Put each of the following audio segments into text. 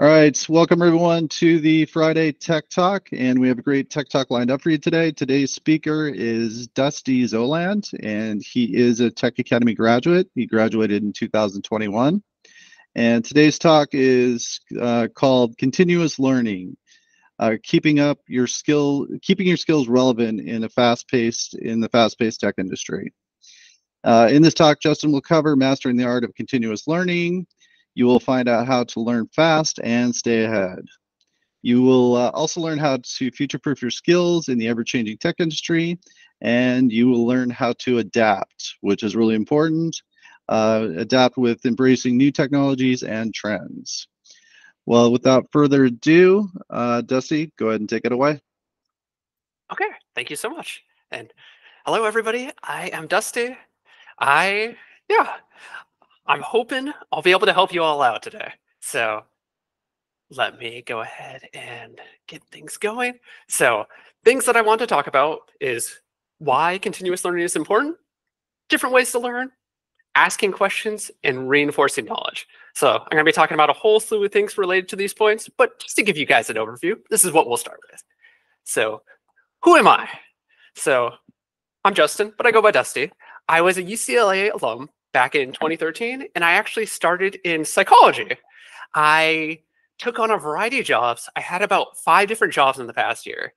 All right, welcome everyone to the Friday Tech Talk, and we have a great Tech Talk lined up for you today. Today's speaker is Dusty Zoland, and he is a Tech Academy graduate. He graduated in 2021. And today's talk is uh, called Continuous Learning, uh, keeping up your skill, keeping your skills relevant in a fast-paced, in the fast-paced tech industry. Uh, in this talk, Justin will cover mastering the art of continuous learning, you will find out how to learn fast and stay ahead. You will uh, also learn how to future-proof your skills in the ever-changing tech industry, and you will learn how to adapt, which is really important. Uh, adapt with embracing new technologies and trends. Well, without further ado, uh, Dusty, go ahead and take it away. Okay, thank you so much. And hello, everybody. I am Dusty. I, yeah, I'm hoping I'll be able to help you all out today. So let me go ahead and get things going. So things that I want to talk about is why continuous learning is important, different ways to learn, asking questions, and reinforcing knowledge. So I'm going to be talking about a whole slew of things related to these points, but just to give you guys an overview, this is what we'll start with. So who am I? So I'm Justin, but I go by Dusty. I was a UCLA alum back in 2013, and I actually started in psychology. I took on a variety of jobs. I had about five different jobs in the past year,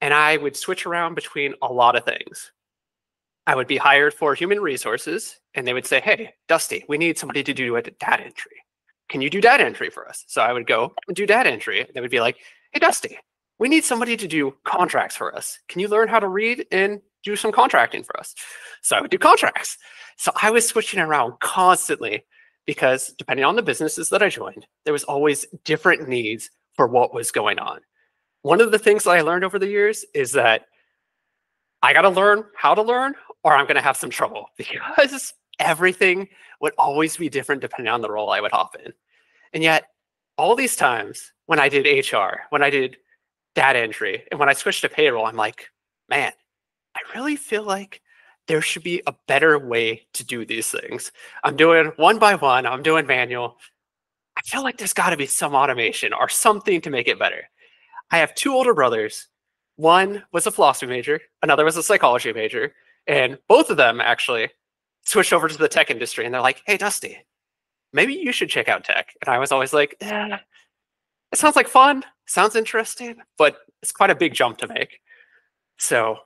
and I would switch around between a lot of things. I would be hired for human resources, and they would say, Hey, Dusty, we need somebody to do a data entry. Can you do data entry for us? So I would go and do data entry. And they would be like, Hey, Dusty, we need somebody to do contracts for us. Can you learn how to read and do some contracting for us? So I would do contracts. So I was switching around constantly because depending on the businesses that I joined, there was always different needs for what was going on. One of the things that I learned over the years is that I got to learn how to learn or I'm going to have some trouble because everything would always be different depending on the role I would hop in. And yet, all these times when I did HR, when I did data entry, and when I switched to payroll, I'm like, man, I really feel like there should be a better way to do these things. I'm doing one by one, I'm doing manual. I feel like there's got to be some automation or something to make it better. I have two older brothers. One was a philosophy major, another was a psychology major, and both of them actually switched over to the tech industry. And they're like, hey, Dusty, maybe you should check out tech. And I was always like, eh, it sounds like fun, sounds interesting, but it's quite a big jump to make. So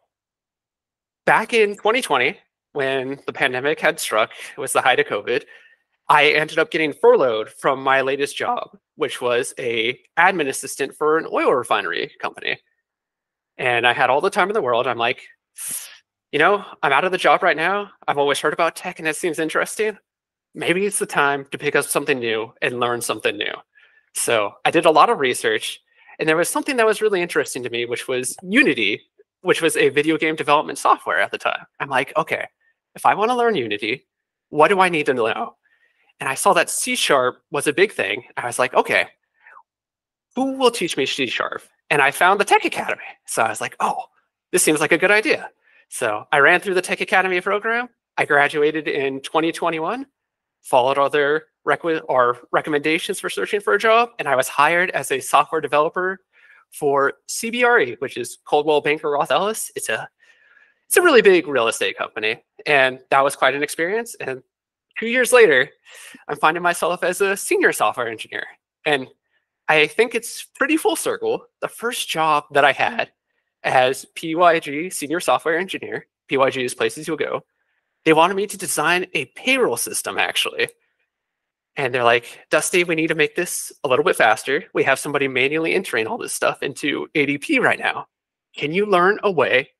back in 2020, when the pandemic had struck, it was the height of COVID, I ended up getting furloughed from my latest job, which was a admin assistant for an oil refinery company. And I had all the time in the world. I'm like, you know, I'm out of the job right now. I've always heard about tech and it seems interesting. Maybe it's the time to pick up something new and learn something new. So I did a lot of research and there was something that was really interesting to me, which was Unity, which was a video game development software at the time. I'm like, okay, if I want to learn Unity, what do I need to know? And I saw that C sharp was a big thing. I was like, okay, who will teach me C sharp? And I found the Tech Academy. So I was like, oh, this seems like a good idea. So I ran through the Tech Academy program. I graduated in 2021, followed other requ- or recommendations for searching for a job, and I was hired as a software developer for CBRE, which is Coldwell Banker Roth Ellis. It's a it's a really big real estate company, and that was quite an experience. And two years later, I'm finding myself as a senior software engineer, and I think it's pretty full circle. The first job that I had as PYG senior software engineer, PYG is places you'll go. They wanted me to design a payroll system actually and they're like, Dusty, we need to make this a little bit faster. We have somebody manually entering all this stuff into ADP right now. Can you learn a way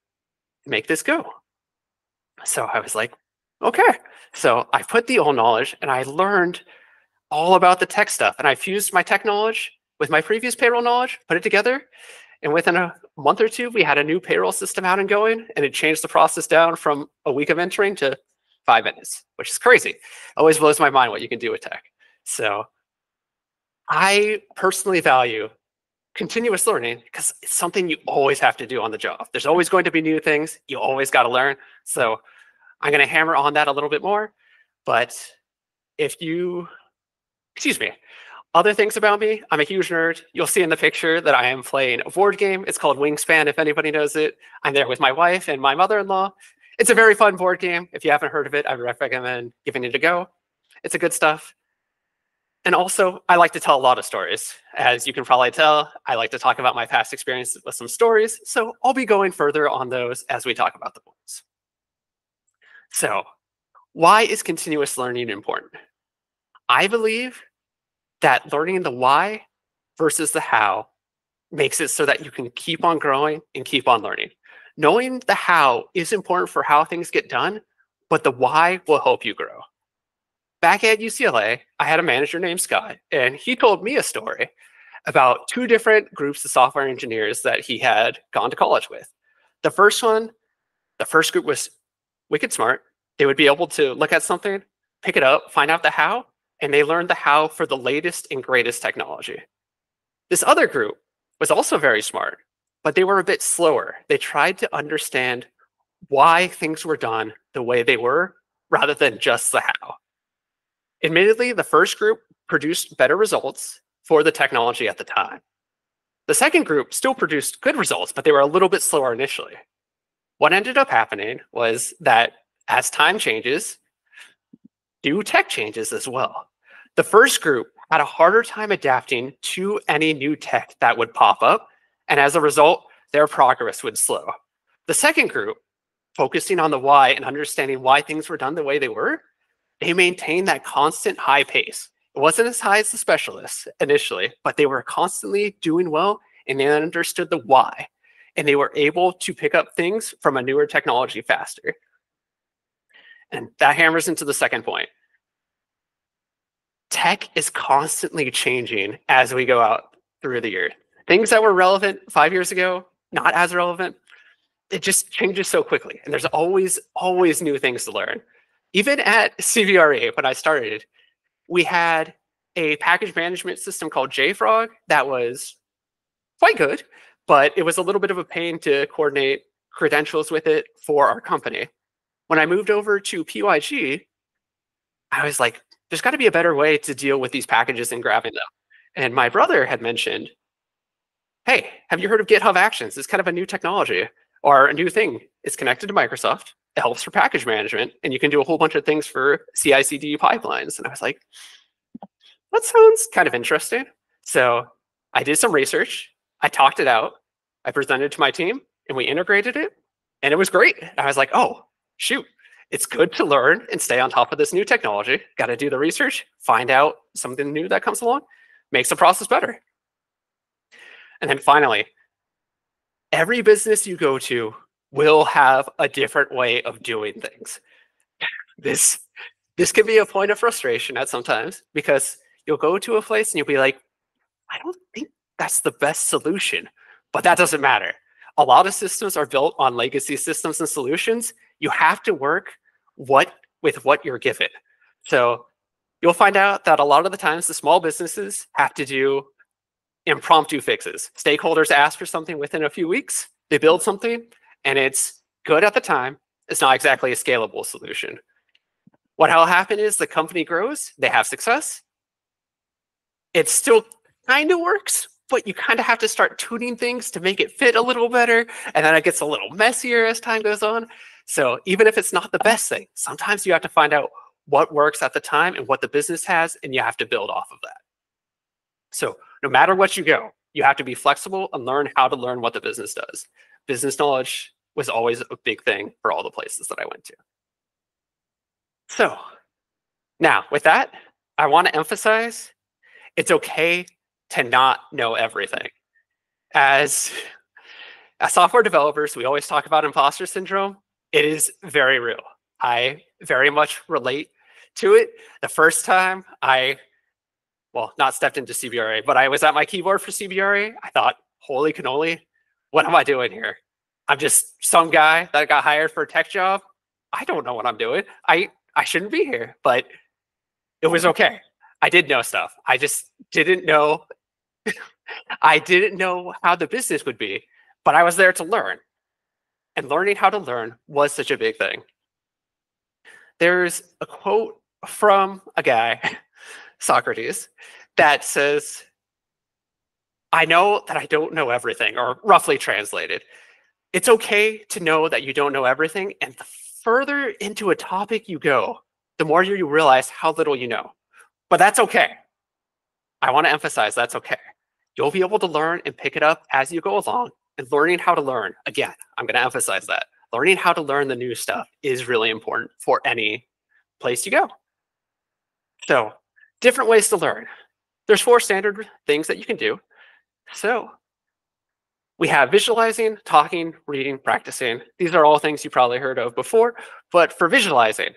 to make this go? So I was like, okay. So I put the old knowledge and I learned all about the tech stuff. And I fused my tech knowledge with my previous payroll knowledge, put it together. And within a month or two, we had a new payroll system out and going. And it changed the process down from a week of entering to five minutes, which is crazy. Always blows my mind what you can do with tech. So I personally value continuous learning because it's something you always have to do on the job. There's always going to be new things. You always got to learn. So I'm going to hammer on that a little bit more. But if you, excuse me, Other things about me, I'm a huge nerd. You'll see in the picture that I am playing a board game. It's called Wingspan, if anybody knows it. I'm there with my wife and my mother-in-law. It's a very fun board game. If you haven't heard of it, I recommend giving it a go. It's a good stuff. And also, I like to tell a lot of stories. As you can probably tell, I like to talk about my past experiences with some stories. So I'll be going further on those as we talk about the points. So why is continuous learning important? I believe that learning the why versus the how makes it so that you can keep on growing and keep on learning. Knowing the how is important for how things get done, but the why will help you grow. Back at UCLA, I had a manager named Scott, and he told me a story about two different groups of software engineers that he had gone to college with. The first one, the first group was wicked smart. They would be able to look at something, pick it up, find out the how, and they learned the how for the latest and greatest technology. This other group was also very smart, but they were a bit slower. They tried to understand why things were done the way they were rather than just the how. Admittedly, the first group produced better results for the technology at the time. The second group still produced good results, but they were a little bit slower initially. What ended up happening was that as time changes, do tech changes as well. The first group had a harder time adapting to any new tech that would pop up, and as a result, their progress would slow. The second group, focusing on the why and understanding why things were done the way they were, they maintained that constant high pace. It wasn't as high as the specialists initially, but they were constantly doing well and they understood the why. And they were able to pick up things from a newer technology faster. And that hammers into the second point. Tech is constantly changing as we go out through the year. Things that were relevant five years ago, not as relevant. It just changes so quickly. And there's always, always new things to learn. Even at CBRE, when I started, we had a package management system called JFrog that was quite good, but it was a little bit of a pain to coordinate credentials with it for our company. When I moved over to PYG, I was like, there's got to be a better way to deal with these packages and grabbing them. And my brother had mentioned, hey, have you heard of GitHub Actions? It's kind of a new technology or a new thing. It's connected to Microsoft. It helps for package management, and you can do a whole bunch of things for CI/CD pipelines. And I was like, that sounds kind of interesting. So I did some research. I talked it out. I presented to my team, and we integrated it, and it was great. I was like, oh, shoot, it's good to learn and stay on top of this new technology. Got to do the research, find out something new that comes along, makes the process better. And then finally, every business you go to will have a different way of doing things. This this can be a point of frustration at sometimes because you'll go to a place and you'll be like, I don't think that's the best solution, but that doesn't matter a lot of systems are built on legacy systems and solutions. You have to work what with what you're given. So you'll find out that a lot of the times the small businesses have to do impromptu fixes. Stakeholders ask for something within a few weeks, they build something, and it's good at the time. It's not exactly a scalable solution. What will happen is the company grows, they have success. It still kind of works, but you kind of have to start tuning things to make it fit a little better. And then it gets a little messier as time goes on. So even if it's not the best thing, sometimes you have to find out what works at the time and what the business has, and you have to build off of that. So no matter what you go, you have to be flexible and learn how to learn what the business does. Business knowledge was always a big thing for all the places that I went to. So now with that, I want to emphasize it's okay to not know everything. As, as software developers, we always talk about imposter syndrome. It is very real. I very much relate to it. The first time I, well, not stepped into CBRE, but I was at my keyboard for CBRE, I thought, holy cannoli, what am I doing here? I'm just some guy that got hired for a tech job. I don't know what I'm doing. I, I shouldn't be here, but it was okay. I did know stuff. I just didn't know. I didn't know how the business would be, but I was there to learn. And learning how to learn was such a big thing. There's a quote from a guy, Socrates, that says, I know that I don't know everything, or roughly translated. It's okay to know that you don't know everything. And the further into a topic you go, the more you realize how little you know. But that's okay. I want to emphasize that's okay. You'll be able to learn and pick it up as you go along. And learning how to learn, again, I'm going to emphasize that. Learning how to learn the new stuff is really important for any place you go. So, different ways to learn. There's four standard things that you can do. So, we have visualizing, talking, reading, practicing. These are all things you probably heard of before, but for visualizing,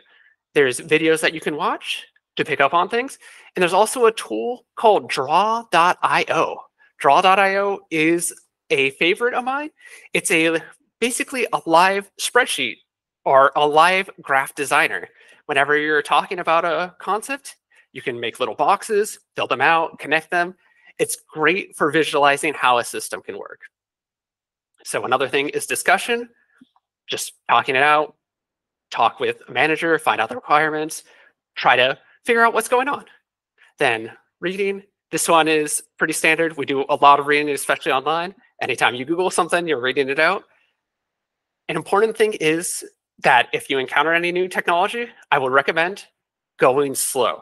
there's videos that you can watch to pick up on things. And there's also a tool called draw.io. Draw.io is a favorite of mine. It's a basically a live spreadsheet or a live graph designer. Whenever you're talking about a concept, you can make little boxes, fill them out, connect them. It's great for visualizing how a system can work. So another thing is discussion, just talking it out, talk with a manager, find out the requirements, try to figure out what's going on. Then reading, this one is pretty standard. We do a lot of reading, especially online. Anytime you Google something, you're reading it out. An important thing is that if you encounter any new technology, I would recommend going slow.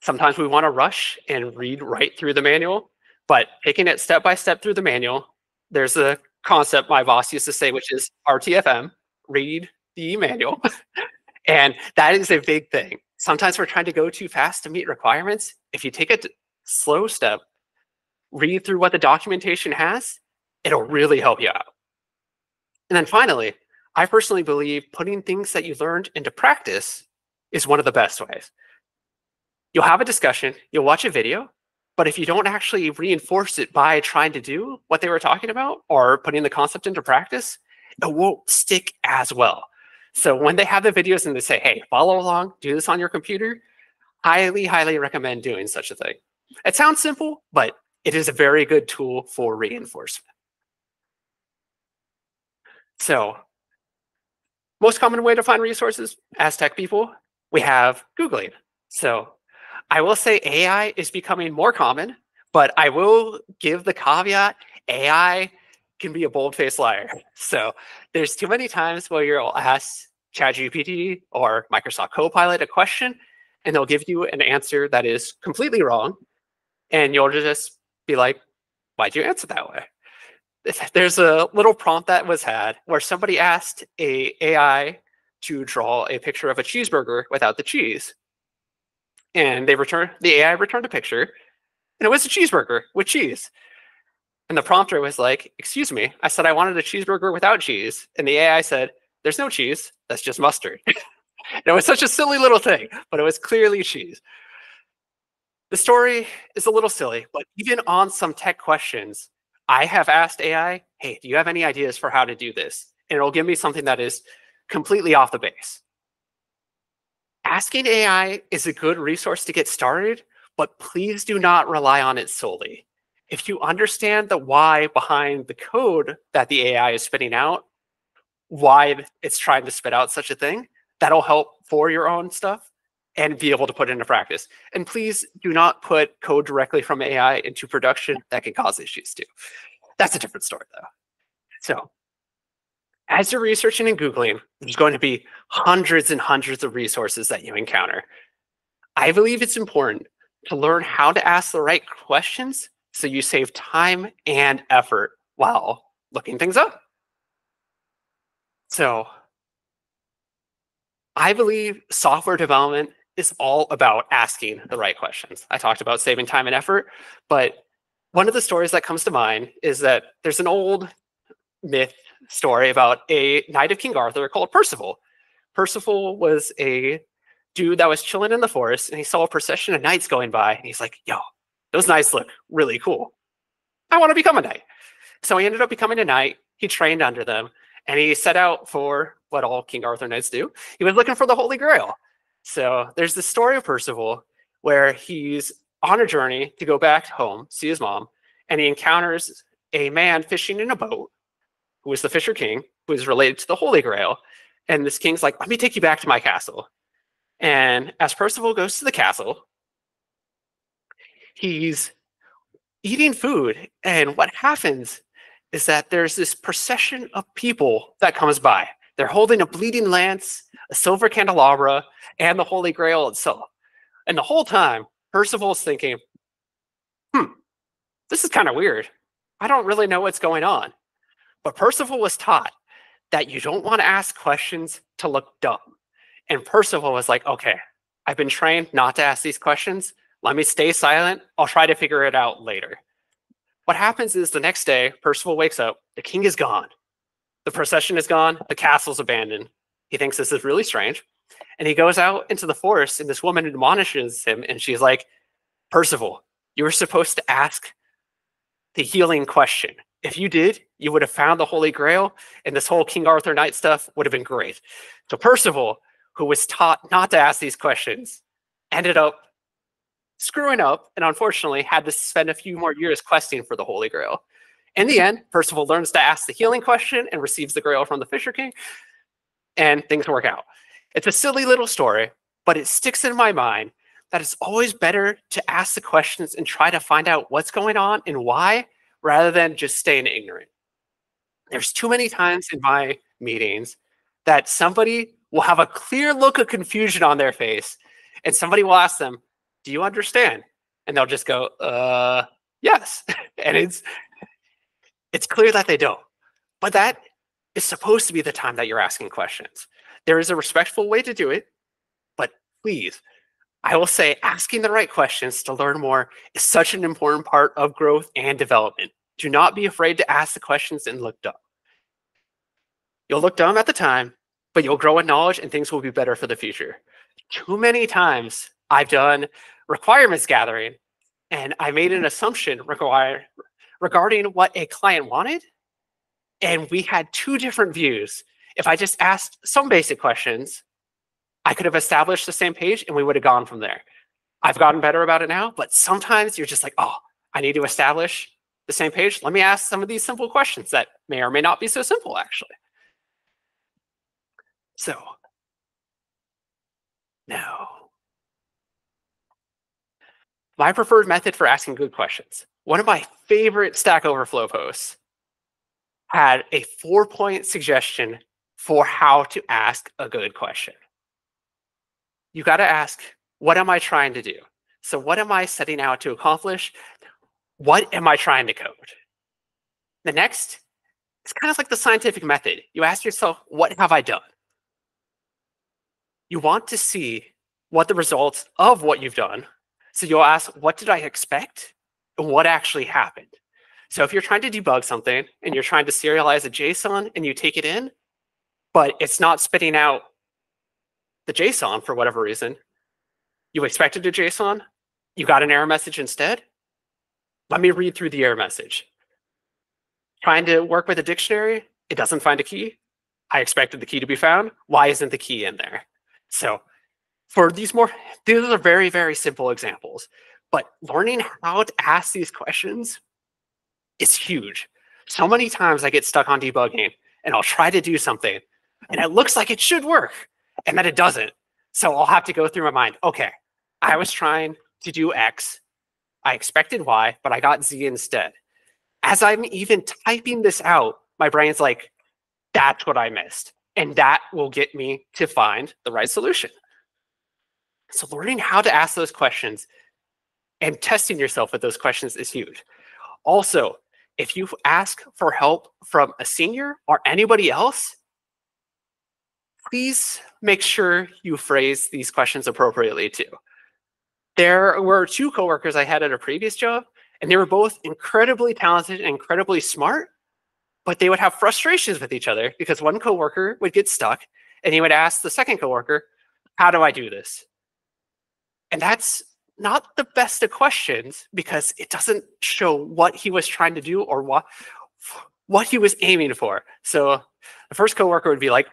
Sometimes we want to rush and read right through the manual, but taking it step by step through the manual there's a concept my boss used to say, which is RTFM, read the manual. and that is a big thing. Sometimes we're trying to go too fast to meet requirements. If you take a slow step, read through what the documentation has, it'll really help you out. And then finally, I personally believe putting things that you learned into practice is one of the best ways. You'll have a discussion, you'll watch a video, but if you don't actually reinforce it by trying to do what they were talking about or putting the concept into practice, it won't stick as well. So when they have the videos and they say, hey, follow along, do this on your computer, highly, highly recommend doing such a thing. It sounds simple, but it is a very good tool for reinforcement. So most common way to find resources as tech people, we have Googling. So I will say AI is becoming more common, but I will give the caveat AI can be a bold faced liar. So there's too many times where you'll ask ChatGPT or Microsoft Copilot a question, and they'll give you an answer that is completely wrong. And you'll just be like, why'd you answer that way? There's a little prompt that was had where somebody asked a AI to draw a picture of a cheeseburger without the cheese and they returned the AI returned a picture, and it was a cheeseburger with cheese. And the prompter was like, "Excuse me, I said I wanted a cheeseburger without cheese," and the AI said, "There's no cheese. That's just mustard." And it was such a silly little thing, but it was clearly cheese. The story is a little silly, but even on some tech questions, I have asked AI, "Hey, do you have any ideas for how to do this?" And it'll give me something that is completely off the base asking AI is a good resource to get started, but please do not rely on it solely. If you understand the why behind the code that the AI is spitting out, why it's trying to spit out such a thing, that'll help for your own stuff and be able to put into practice. And please do not put code directly from AI into production that can cause issues too. That's a different story though. So as you're researching and Googling, there's going to be hundreds and hundreds of resources that you encounter. I believe it's important to learn how to ask the right questions so you save time and effort while looking things up. So I believe software development is all about asking the right questions. I talked about saving time and effort, but one of the stories that comes to mind is that there's an old myth story about a knight of King Arthur called Percival. Percival was a dude that was chilling in the forest and he saw a procession of knights going by and he's like, yo, those knights look really cool. I want to become a knight. So he ended up becoming a knight. He trained under them and he set out for what all King Arthur knights do. He was looking for the Holy Grail. So there's the story of Percival where he's on a journey to go back home, see his mom, and he encounters a man fishing in a boat who was the Fisher King, who is related to the Holy Grail. And this king's like, let me take you back to my castle. And as Percival goes to the castle, he's eating food. And what happens is that there's this procession of people that comes by. They're holding a bleeding lance, a silver candelabra, and the Holy Grail itself. And the whole time, Percival's thinking, hmm, this is kind of weird. I don't really know what's going on. But Percival was taught that you don't want to ask questions to look dumb. And Percival was like, okay, I've been trained not to ask these questions. Let me stay silent. I'll try to figure it out later. What happens is the next day, Percival wakes up, the king is gone. The procession is gone, the castle's abandoned. He thinks this is really strange. And he goes out into the forest, and this woman admonishes him, and she's like, Percival, you were supposed to ask the healing question. If you did, you would have found the Holy Grail, and this whole King Arthur Knight stuff would have been great. So Percival, who was taught not to ask these questions, ended up screwing up and unfortunately had to spend a few more years questing for the Holy Grail. In the end, Percival learns to ask the healing question and receives the Grail from the Fisher King, and things work out. It's a silly little story, but it sticks in my mind that it's always better to ask the questions and try to find out what's going on and why rather than just staying ignorant. There's too many times in my meetings that somebody will have a clear look of confusion on their face and somebody will ask them, "Do you understand?" and they'll just go, "Uh, yes." and it's it's clear that they don't. But that is supposed to be the time that you're asking questions. There is a respectful way to do it, but please I will say asking the right questions to learn more is such an important part of growth and development. Do not be afraid to ask the questions and look dumb. You'll look dumb at the time, but you'll grow in knowledge and things will be better for the future. Too many times I've done requirements gathering and I made an assumption require, regarding what a client wanted. And we had two different views. If I just asked some basic questions, I could have established the same page and we would have gone from there. I've gotten better about it now, but sometimes you're just like, oh, I need to establish the same page. Let me ask some of these simple questions that may or may not be so simple, actually. So, now, my preferred method for asking good questions. One of my favorite Stack Overflow posts had a four point suggestion for how to ask a good question you got to ask, what am I trying to do? So, what am I setting out to accomplish? What am I trying to code? The next it's kind of like the scientific method. You ask yourself, what have I done? You want to see what the results of what you've done. So, you'll ask, what did I expect? And what actually happened? So, if you're trying to debug something and you're trying to serialize a JSON and you take it in, but it's not spitting out the JSON for whatever reason. You expected a JSON, you got an error message instead. Let me read through the error message. Trying to work with a dictionary, it doesn't find a key. I expected the key to be found. Why isn't the key in there? So for these more, these are very, very simple examples, but learning how to ask these questions is huge. So many times I get stuck on debugging and I'll try to do something and it looks like it should work and then it doesn't. So I'll have to go through my mind. Okay, I was trying to do X. I expected Y, but I got Z instead. As I'm even typing this out, my brain's like, that's what I missed. And that will get me to find the right solution. So learning how to ask those questions and testing yourself with those questions is huge. Also, if you ask for help from a senior or anybody else, please make sure you phrase these questions appropriately too. There were two coworkers I had at a previous job, and they were both incredibly talented and incredibly smart, but they would have frustrations with each other because one coworker would get stuck and he would ask the second coworker, how do I do this? And that's not the best of questions because it doesn't show what he was trying to do or what what he was aiming for. So the first coworker would be like,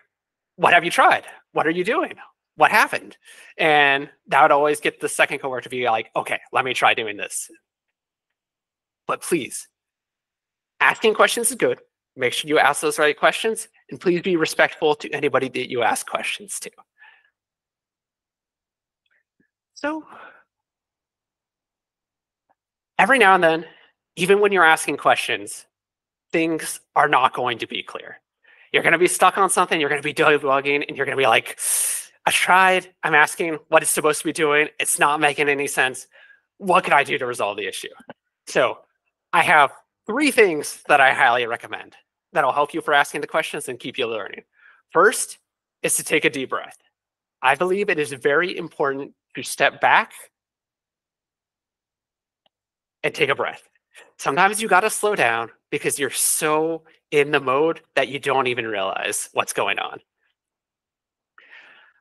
what have you tried? What are you doing? What happened? And that would always get the second cohort to be like, okay, let me try doing this. But please, asking questions is good. Make sure you ask those right questions and please be respectful to anybody that you ask questions to. So every now and then, even when you're asking questions, things are not going to be clear. You're going to be stuck on something, you're going to be debugging, and you're going to be like, I tried, I'm asking what it's supposed to be doing, it's not making any sense. What can I do to resolve the issue? So I have three things that I highly recommend that'll help you for asking the questions and keep you learning. First is to take a deep breath. I believe it is very important to step back and take a breath. Sometimes you got to slow down because you're so in the mode that you don't even realize what's going on.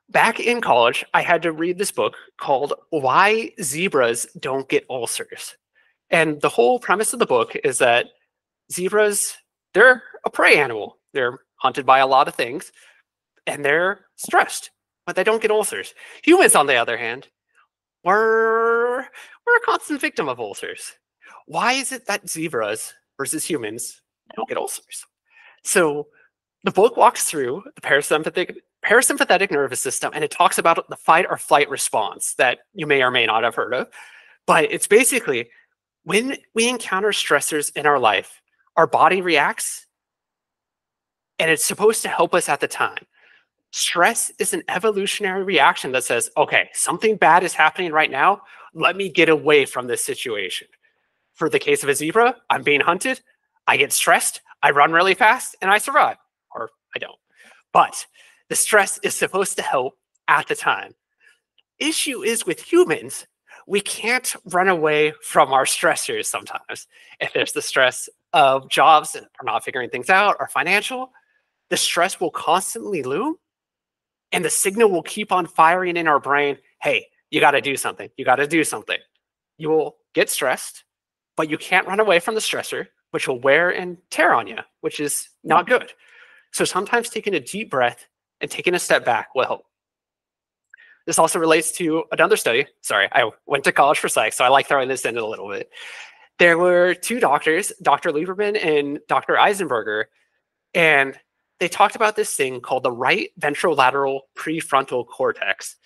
Back in college, I had to read this book called Why Zebras Don't Get Ulcers. And the whole premise of the book is that zebras, they're a prey animal. They're hunted by a lot of things and they're stressed, but they don't get ulcers. Humans, on the other hand, we're, we're a constant victim of ulcers. Why is it that zebras versus humans don't get ulcers? So the book walks through the parasympathetic parasympathetic nervous system and it talks about the fight or flight response that you may or may not have heard of. But it's basically when we encounter stressors in our life, our body reacts and it's supposed to help us at the time. Stress is an evolutionary reaction that says, okay, something bad is happening right now. Let me get away from this situation. For the case of a zebra, I'm being hunted. I get stressed. I run really fast and I survive, or I don't. But the stress is supposed to help at the time. Issue is with humans, we can't run away from our stressors sometimes. If there's the stress of jobs or not figuring things out or financial, the stress will constantly loom and the signal will keep on firing in our brain hey, you got to do something. You got to do something. You will get stressed, but you can't run away from the stressor, which will wear and tear on you, which is not mm-hmm. good. So sometimes taking a deep breath and taking a step back will help. This also relates to another study. Sorry, I went to college for psych, so I like throwing this in a little bit. There were two doctors, Dr. Lieberman and Dr. Eisenberger, and they talked about this thing called the right ventrolateral prefrontal cortex.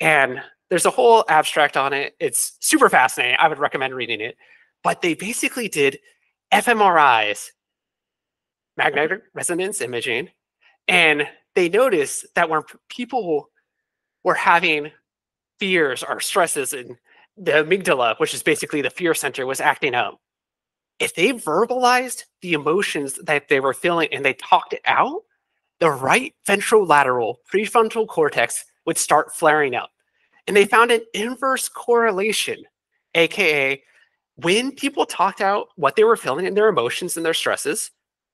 And there's a whole abstract on it. It's super fascinating. I would recommend reading it. But they basically did fMRIs, magnetic resonance imaging, and they noticed that when people were having fears or stresses and the amygdala, which is basically the fear center, was acting up, if they verbalized the emotions that they were feeling and they talked it out, the right ventrolateral prefrontal cortex would start flaring up. And they found an inverse correlation, aka when people talked out what they were feeling in their emotions and their stresses,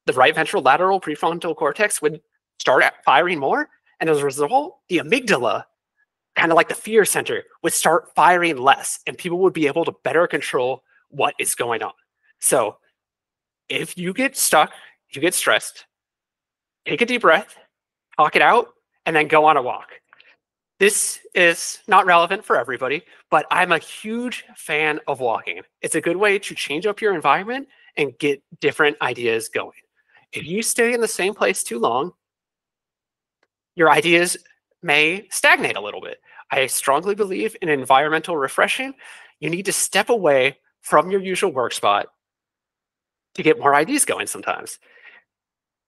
the right ventral lateral prefrontal cortex would start firing more. And as a result, the amygdala, kind of like the fear center, would start firing less, and people would be able to better control what is going on. So if you get stuck, you get stressed, take a deep breath, talk it out, and then go on a walk. This is not relevant for everybody, but I'm a huge fan of walking. It's a good way to change up your environment and get different ideas going. If you stay in the same place too long, your ideas may stagnate a little bit. I strongly believe in environmental refreshing. You need to step away from your usual work spot to get more ideas going sometimes.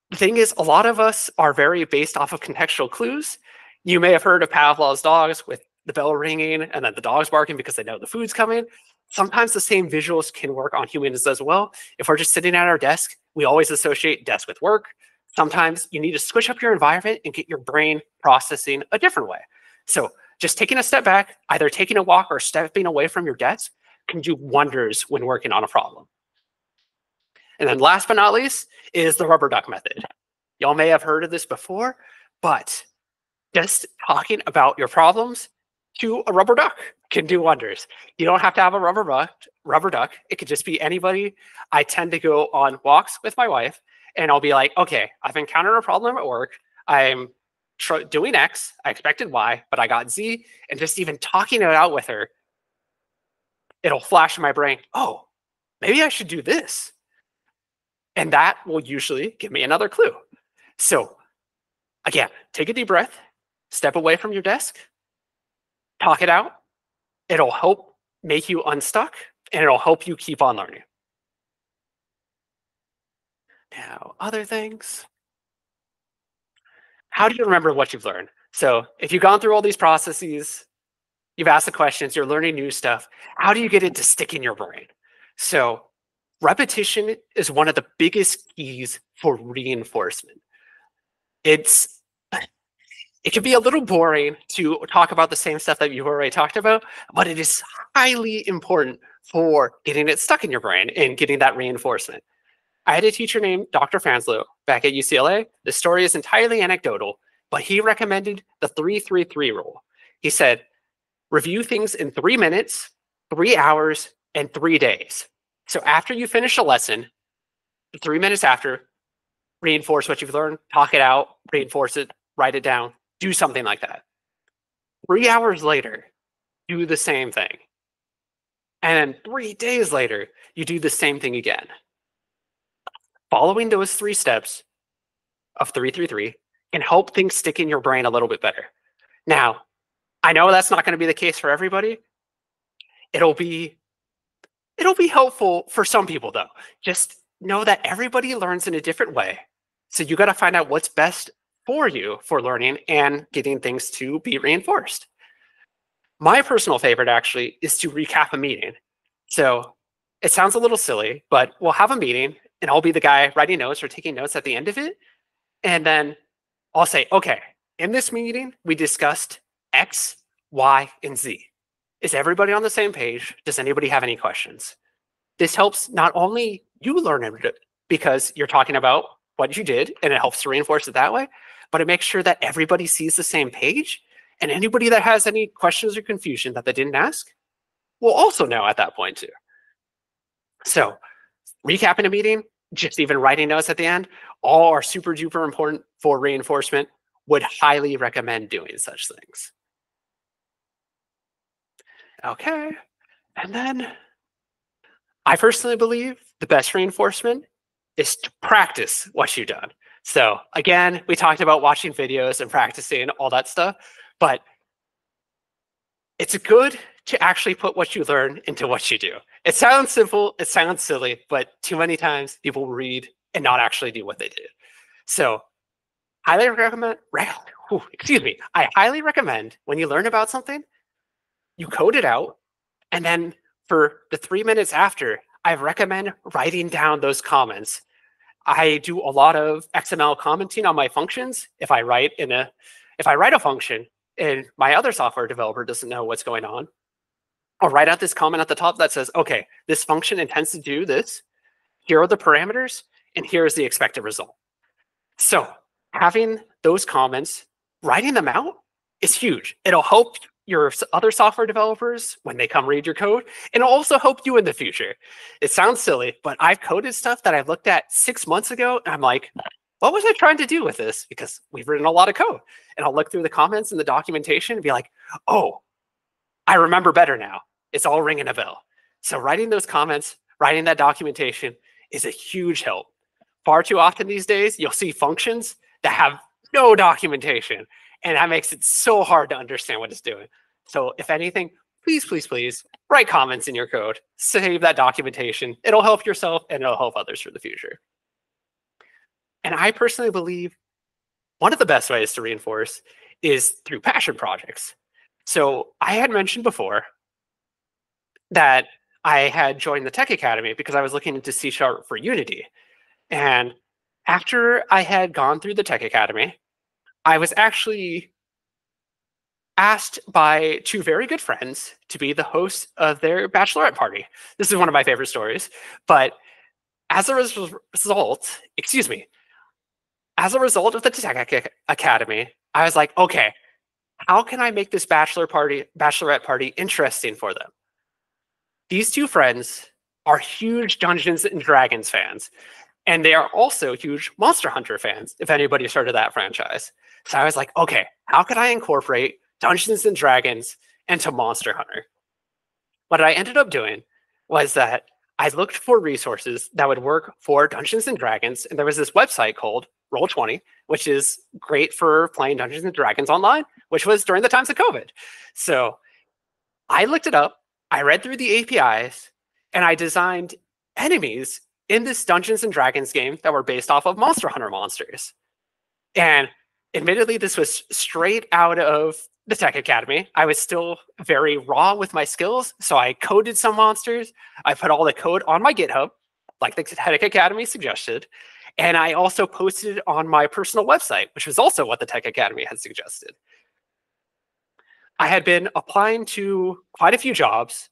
The thing is, a lot of us are very based off of contextual clues. You may have heard of Pavlov's dogs with the bell ringing and then the dogs barking because they know the food's coming. Sometimes the same visuals can work on humans as well. If we're just sitting at our desk, we always associate desk with work. Sometimes you need to switch up your environment and get your brain processing a different way. So just taking a step back, either taking a walk or stepping away from your desk can do wonders when working on a problem. And then last but not least is the rubber duck method. Y'all may have heard of this before, but just talking about your problems to a rubber duck can do wonders. You don't have to have a rubber duck. Rubber duck. It could just be anybody. I tend to go on walks with my wife, and I'll be like, "Okay, I've encountered a problem at work. I'm tr- doing X. I expected Y, but I got Z." And just even talking it out with her, it'll flash in my brain. Oh, maybe I should do this. And that will usually give me another clue. So again, take a deep breath, step away from your desk, talk it out. It'll help make you unstuck. and it'll help you keep on learning. Now, other things. How do you remember what you've learned? So if you've gone through all these processes, you've asked the questions, you're learning new stuff, how do you get it to stick in your brain? So repetition is one of the biggest keys for reinforcement. It's it can be a little boring to talk about the same stuff that you've already talked about, but it is highly important for getting it stuck in your brain and getting that reinforcement. I had a teacher named Dr. Fanselow back at UCLA. The story is entirely anecdotal, but he recommended the 333 rule. He said, review things in three minutes, three hours, and three days. So after you finish a lesson, three minutes after, reinforce what you've learned, talk it out, reinforce it, write it down, do something like that. Three hours later, do the same thing. And then three days later, you do the same thing again. Following those three steps of 333 can help things stick in your brain a little bit better. Now, I know that's not going to be the case for everybody. It'll be it'll be helpful for some people though. Just know that everybody learns in a different way. So you got to find out what's best for you for learning and getting things to be reinforced. My personal favorite actually is to recap a meeting. So it sounds a little silly, but we'll have a meeting and I'll be the guy writing notes or taking notes at the end of it. And then I'll say, okay, in this meeting, we discussed X, Y, and Z. Is everybody on the same page? Does anybody have any questions? This helps not only you learn it because you're talking about what you did and it helps to reinforce it that way, but it makes sure that everybody sees the same page. And anybody that has any questions or confusion that they didn't ask will also know at that point too. So recapping a meeting, just even writing notes at the end, all are super duper important for reinforcement. Would highly recommend doing such things. Okay. And then I personally believe the best reinforcement is to practice what you've done. So again, we talked about watching videos and practicing all that stuff, but it's good to actually put what you learn into what you do. It sounds simple, it sounds silly, but too many times people read and not actually do what they did. So highly recommend, excuse me, I highly recommend when you learn about something, you code it out, and then for the three minutes after, I recommend writing down those comments I do a lot of XML commenting on my functions. If I write in a, if I write a function and my other software developer doesn't know what's going on, I'll write out this comment at the top that says, okay, this function intends to do this. Here are the parameters, and here is the expected result. So having those comments, writing them out is huge. It'll help your other software developers when they come read your code and also help you in the future. It sounds silly, but I've coded stuff that I looked at six months ago and I'm like, what was I trying to do with this? Because we've written a lot of code. And I'll look through the comments and the documentation and be like, oh, I remember better now. It's all ringing a bell. So writing those comments, writing that documentation is a huge help. Far too often these days, you'll see functions that have no documentation. And that makes it so hard to understand what it's doing. So if anything, please, please, please write comments in your code. Save that documentation. It'll help yourself and it'll help others for the future. And I personally believe one of the best ways to reinforce is through passion projects. So I had mentioned before that I had joined the Tech Academy because I was looking into C Sharp for Unity. And after I had gone through the Tech Academy, I was actually asked by two very good friends to be the host of their bachelorette party. This is one of my favorite stories. But as a result, excuse me, as a result of the Tech Academy, I was like, okay, how can I make this bachelor party, bachelorette party interesting for them? These two friends are huge Dungeons and Dragons fans. And they are also huge Monster Hunter fans, if anybody started that franchise. So I was like, okay, how could I incorporate Dungeons and Dragons into Monster Hunter? What I ended up doing was that I looked for resources that would work for Dungeons and Dragons, and there was this website called Roll20, which is great for playing Dungeons and Dragons online, which was during the times of COVID. So I looked it up, I read through the APIs, and I designed enemies in this Dungeons and Dragons game that were based off of Monster Hunter monsters. And admittedly, this was straight out of the Tech Academy. I was still very raw with my skills. So I coded some monsters. I put all the code on my GitHub, like the Tech Academy suggested. And I also posted it on my personal website, which was also what the Tech Academy had suggested. I had been applying to quite a few jobs,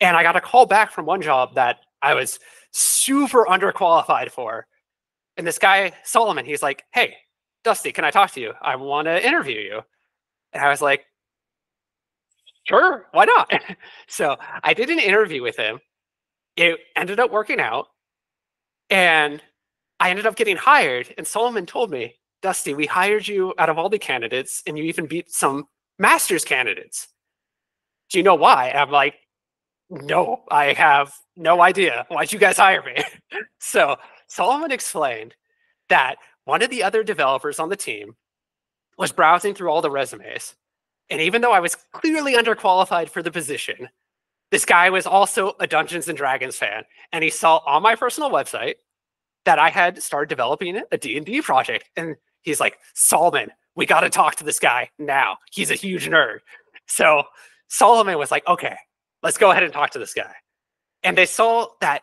and I got a call back from one job that I was super underqualified for. And this guy, Solomon, he's like, Hey, Dusty, can I talk to you? I want to interview you. And I was like, Sure, why not? so I did an interview with him. It ended up working out. And I ended up getting hired. And Solomon told me, Dusty, we hired you out of all the candidates, and you even beat some master's candidates. Do you know why? And I'm like, no, I have no idea. Why'd you guys hire me? so Solomon explained that one of the other developers on the team was browsing through all the resumes. And even though I was clearly underqualified for the position, this guy was also a Dungeons and Dragons fan. And he saw on my personal website that I had started developing a D&D project. And he's like, Solomon, we got to talk to this guy now. He's a huge nerd. So Solomon was like, okay, let's go ahead and talk to this guy. And they saw that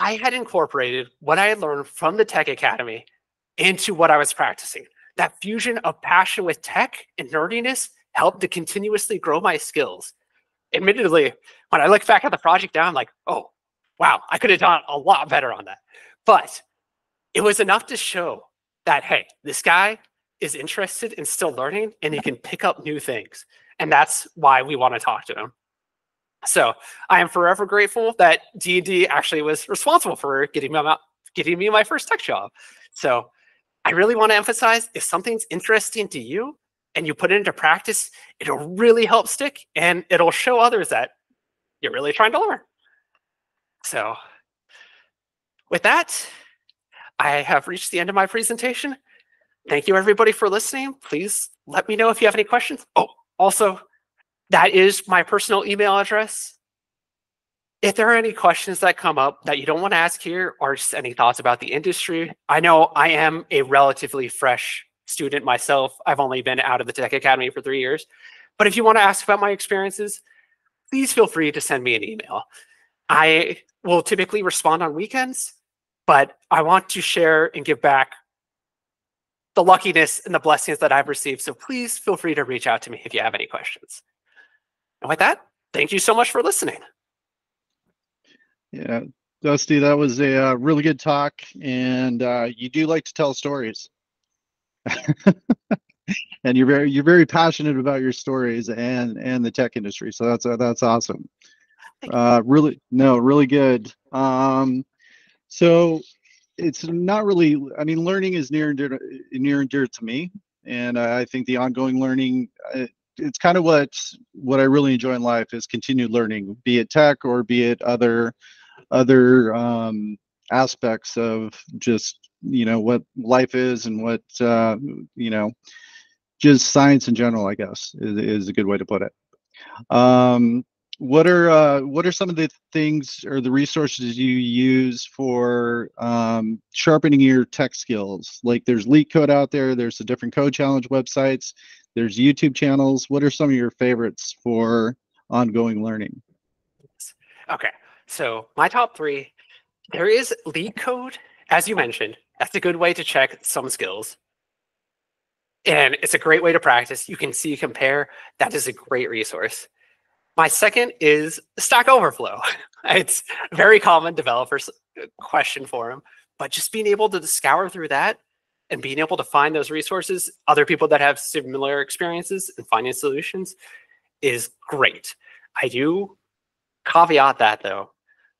I had incorporated what I had learned from the Tech Academy into what I was practicing. That fusion of passion with tech and nerdiness helped to continuously grow my skills. Admittedly, when I look back at the project now, I'm like, oh, wow, I could have done a lot better on that. But it was enough to show that, hey, this guy is interested in still learning and he can pick up new things. And that's why we want to talk to him. So I am forever grateful that D&D actually was responsible for getting me, getting me my first tech job. So I really want to emphasize if something's interesting to you and you put it into practice, it'll really help stick and it'll show others that you're really trying to learn. So with that, I have reached the end of my presentation. Thank you everybody for listening. Please let me know if you have any questions. Oh, also, that is my personal email address. If there are any questions that come up that you don't want to ask here or just any thoughts about the industry, I know I am a relatively fresh student myself. I've only been out of the Tech Academy for three years. But if you want to ask about my experiences, please feel free to send me an email. I will typically respond on weekends but I want to share and give back the luckiness and the blessings that I've received. So please feel free to reach out to me if you have any questions. And with that, thank you so much for listening. Yeah, Dusty, that was a uh, really good talk, and uh, you do like to tell stories. and you're very you're very passionate about your stories and and the tech industry so that's uh, that's awesome uh really no really good um so it's not really. I mean, learning is near and dear to, near and dear to me, and I think the ongoing learning. It's kind of what what I really enjoy in life is continued learning, be it tech or be it other other um, aspects of just you know what life is and what uh, you know just science in general. I guess is, is a good way to put it. Um, what are uh, what are some of the things or the resources you use for um, sharpening your tech skills? Like there's LeetCode out there, there's the different code challenge websites, there's YouTube channels. What are some of your favorites for ongoing learning? Okay, so my top three, there is LeetCode, as you mentioned. That's a good way to check some skills. And it's a great way to practice. You can see, compare. That is a great resource. My second is Stack Overflow. it's very common developers uh, question forum, but just being able to scour through that and being able to find those resources, other people that have similar experiences and finding solutions is great. I do caveat that though.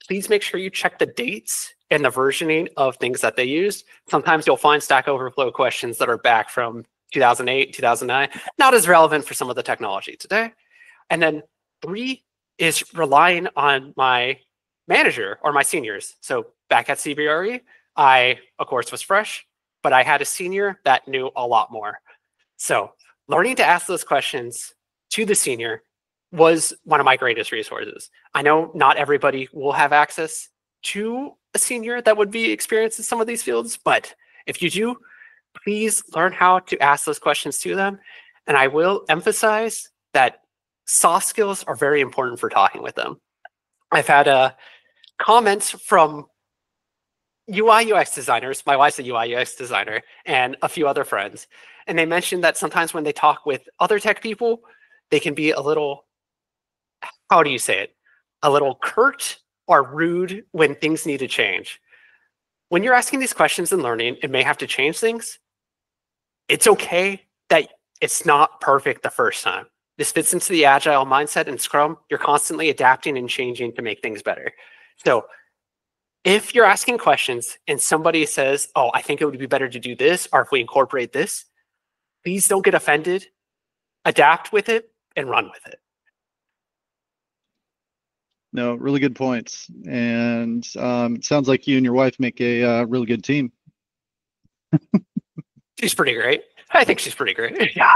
Please make sure you check the dates and the versioning of things that they use. Sometimes you'll find Stack Overflow questions that are back from 2008, 2009, not as relevant for some of the technology today. And then Three is relying on my manager or my seniors. So back at CBRE, I, of course, was fresh, but I had a senior that knew a lot more. So learning to ask those questions to the senior was one of my greatest resources. I know not everybody will have access to a senior that would be experienced in some of these fields, but if you do, please learn how to ask those questions to them. And I will emphasize that soft skills are very important for talking with them. I've had uh, comments from UI UX designers. My wife's a UI UX designer, and a few other friends, and they mentioned that sometimes when they talk with other tech people, they can be a little, how do you say it, a little curt or rude when things need to change. When you're asking these questions and learning it may have to change things, it's okay that it's not perfect the first time. This fits into the agile mindset and Scrum. You're constantly adapting and changing to make things better. So if you're asking questions and somebody says, oh, I think it would be better to do this, or if we incorporate this, please don't get offended. Adapt with it and run with it. No, really good points. And um, sounds like you and your wife make a uh, really good team. she's pretty great. I think she's pretty great. Yeah.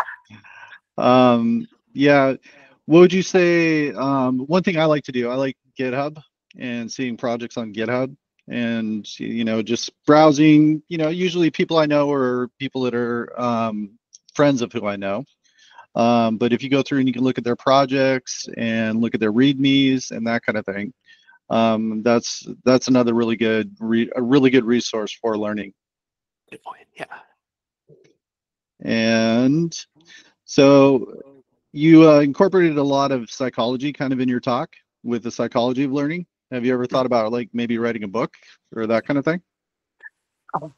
Um, yeah. What would you say? Um, one thing I like to do, I like GitHub and seeing projects on GitHub and, you know, just browsing, you know, usually people I know or people that are um, friends of who I know. Um, but if you go through and you can look at their projects and look at their readmes and that kind of thing, um, that's that's another really good re- a really good resource for learning. Good point. Yeah. And so you uh, incorporated a lot of psychology kind of in your talk with the psychology of learning. Have you ever thought about like maybe writing a book or that kind of thing? Um,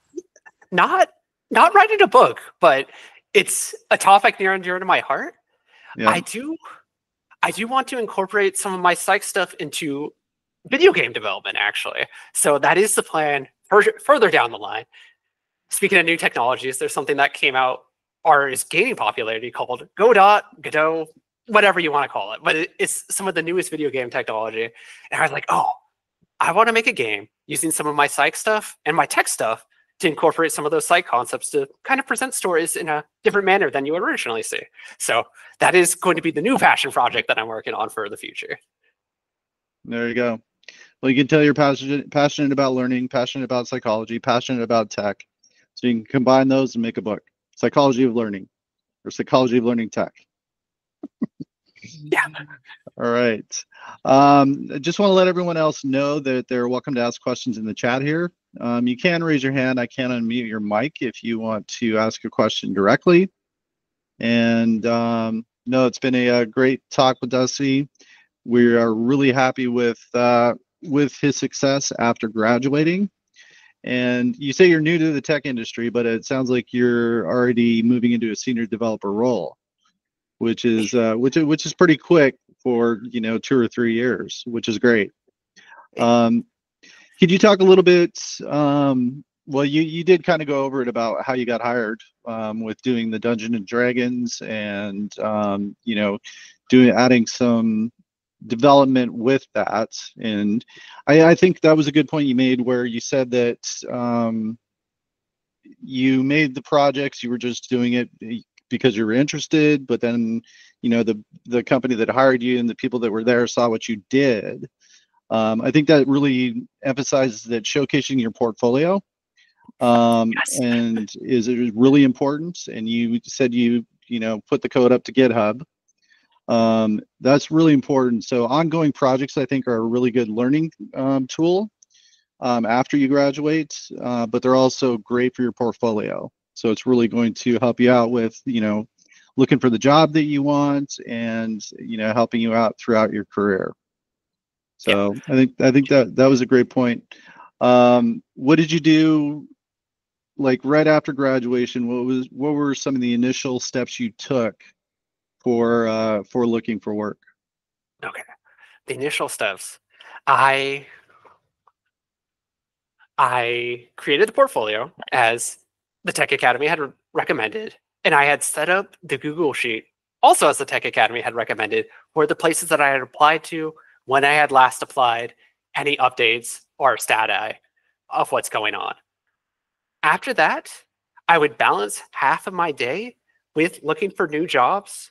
not not writing a book, but it's a topic near and dear to my heart. Yeah. I do I do want to incorporate some of my psych stuff into video game development actually. So that is the plan further down the line. Speaking of new technologies, there's something that came out or is gaining popularity called Godot, Godot, whatever you want to call it. But it's some of the newest video game technology. And I was like, oh, I want to make a game using some of my psych stuff and my tech stuff to incorporate some of those psych concepts to kind of present stories in a different manner than you would originally see. So that is going to be the new passion project that I'm working on for the future. There you go. Well, you can tell you're passionate, passionate about learning, passionate about psychology, passionate about tech. So you can combine those and make a book. Psychology of Learning or Psychology of Learning Tech. yeah. All right. Um, I just want to let everyone else know that they're welcome to ask questions in the chat here. Um, you can raise your hand. I can unmute your mic if you want to ask a question directly. And um, no, it's been a, a, great talk with Dusty. We are really happy with uh, with his success after graduating. And you say you're new to the tech industry, but it sounds like you're already moving into a senior developer role, which is uh, which which is pretty quick for you know two or three years, which is great. Um, could you talk a little bit? Um, well, you you did kind of go over it about how you got hired um, with doing the Dungeon and Dragons, and um, you know, doing adding some development with that. And I, I, think that was a good point you made where you said that um, you made the projects, you were just doing it because you were interested, but then you know the the company that hired you and the people that were there saw what you did. Um, I think that really emphasizes that showcasing your portfolio um, yes. and is it really important. And you said you you know put the code up to GitHub um, that's really important. So ongoing projects, I think, are a really good learning um, tool um, after you graduate, uh, but they're also great for your portfolio. So it's really going to help you out with, you know, looking for the job that you want and, you know, helping you out throughout your career. So yeah. I think I think that that was a great point. Um, what did you do like right after graduation? What was what were some of the initial steps you took for uh, for looking for work? Okay, the initial steps. I I created the portfolio as the Tech Academy had recommended, and I had set up the Google Sheet also as the Tech Academy had recommended were the places that I had applied to when I had last applied, any updates or stati of what's going on. After that, I would balance half of my day with looking for new jobs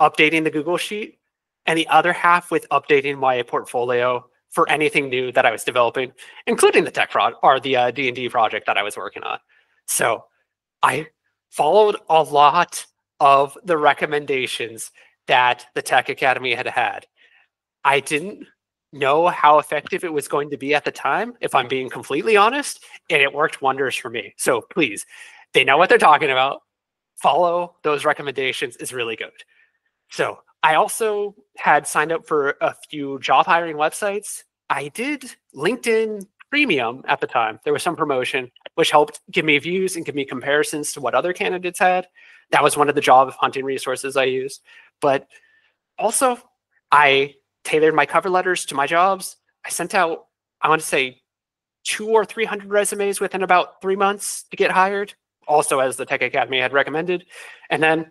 updating the Google Sheet and the other half with updating my portfolio for anything new that I was developing, including the tech pro or the uh, D&D project that I was working on. So I followed a lot of the recommendations that the Tech Academy had had. I didn't know how effective it was going to be at the time, if I'm being completely honest, and it worked wonders for me. So please, they know what they're talking about. Follow those recommendations is really good. So I also had signed up for a few job hiring websites. I did LinkedIn Premium at the time. There was some promotion which helped give me views and give me comparisons to what other candidates had. That was one of the job hunting resources I used. But also, I tailored my cover letters to my jobs. I sent out, I want to say, two or 300 resumes within about three months to get hired, also as the Tech Academy had recommended. And then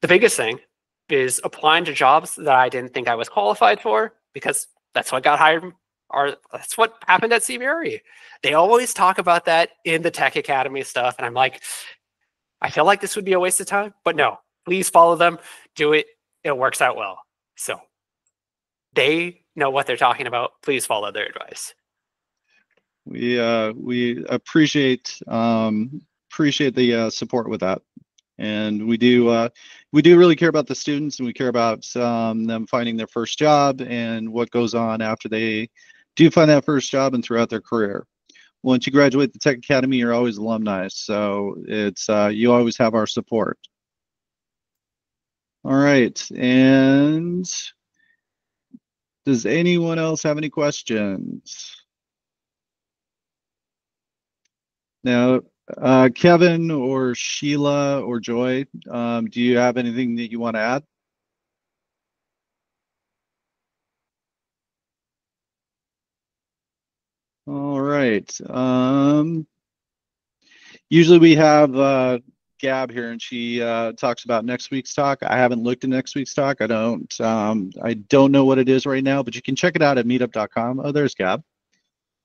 the biggest thing is applying to jobs that I didn't think I was qualified for because that's what got hired or that's what happened at CBRE. They always talk about that in the Tech Academy stuff. And I'm like, I feel like this would be a waste of time, but no, please follow them, do it. It works out well. So they know what they're talking about. Please follow their advice. We uh, we appreciate um, appreciate the uh, support with that, and we do uh, we do really care about the students, and we care about um, them finding their first job and what goes on after they do find that first job and throughout their career. Once you graduate the Tech Academy, you're always alumni, so it's uh, you always have our support. All right, and does anyone else have any questions? Now, uh, Kevin or Sheila or Joy, um, do you have anything that you want to add? All right. Um, usually we have uh, Gab here, and she uh, talks about next week's talk. I haven't looked at next week's talk. I don't. Um, I don't know what it is right now, but you can check it out at meetup.com. Oh, there's Gab.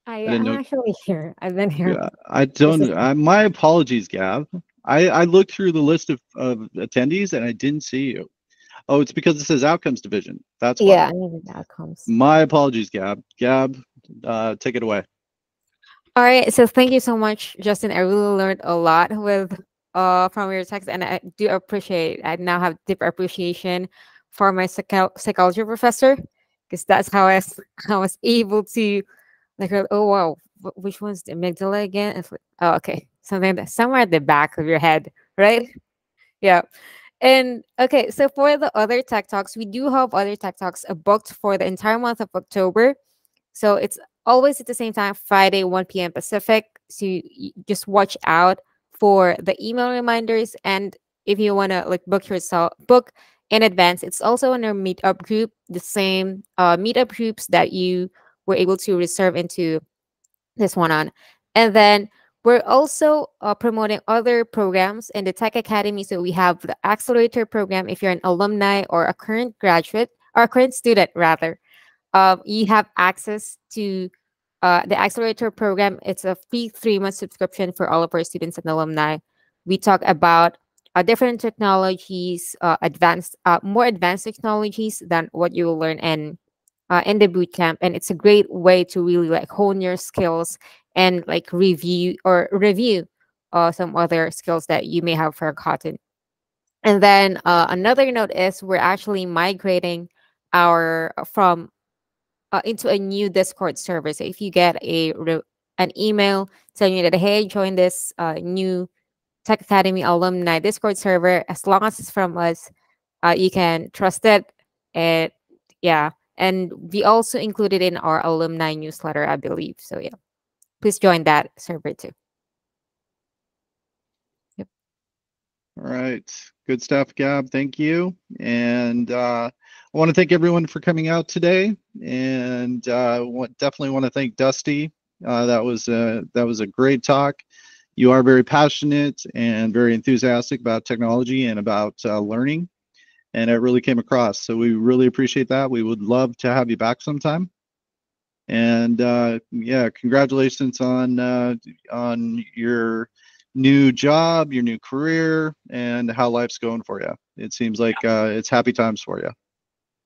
I, am actually here. I've been here. Yeah, I don't. I, my apologies, Gab. I, I looked through the list of, of attendees and I didn't see you. Oh, it's because it says outcomes division. That's why. yeah. I needed outcomes. My apologies, Gab. Gab, uh, take it away. All right. So thank you so much, Justin. I really learned a lot with uh from your text, and I do appreciate. I now have deep appreciation for my psycho- psychology professor because that's how I I was able to like oh wow which one's the amygdala again? It's like, oh okay something that somewhere at the back of your head right? Yeah. And okay so for the other tech talks we do have other tech talks booked for the entire month of october. So it's always at the same time friday 1 p.m pacific. So you, just watch out for the email reminders. And if you want to like book yourself book in advance it's also in our meetup group the same uh, meetup groups that you were able to reserve into this one on. And then we're also uh, promoting other programs in the tech academy. So we have the accelerator program if you're an alumni or a current graduate or a current student rather. Uh, you have access to uh, the accelerator program. It's a free three month subscription for all of our students and alumni. We talk about uh, different technologies uh, advanced uh, more advanced technologies than what you will learn in uh, in the boot camp and it's a great way to really like hone your skills and like review or review uh, some other skills that you may have forgotten. And then uh, another note is we're actually migrating our from uh, into a new discord server. So if you get a an email telling you that hey join this uh, new tech academy alumni discord server. As long as it's from us uh, you can trust it. And yeah and we also included in our alumni newsletter i believe. So yeah. Please join that server too. Yep. All right. Good stuff gab. Thank you. And uh, i want to thank everyone for coming out today. And uh, definitely want to thank dusty. Uh, that was a, that was a great talk. You are very passionate and very enthusiastic about technology and about uh, learning and it really came across. So we really appreciate that. We would love to have you back sometime. And uh, yeah, congratulations on uh, on your new job, your new career, and how life's going for you. It seems like uh, it's happy times for you.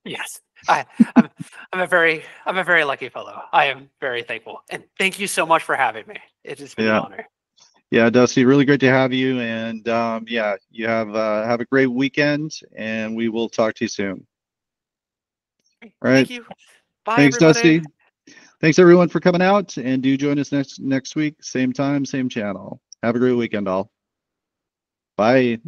Yes, I, I'm, I'm a very, I'm a very lucky fellow. I am very thankful, and thank you so much for having me. It has been Yeah. an honor. Yeah, Dusty, really great to have you. And um, yeah, you have uh, have a great weekend, and we will talk to you soon. All right. Thank you. Bye, Thanks, everybody. Dusty. Thanks everyone for coming out, and do join us next next week, same time, same channel. Have a great weekend, all. Bye.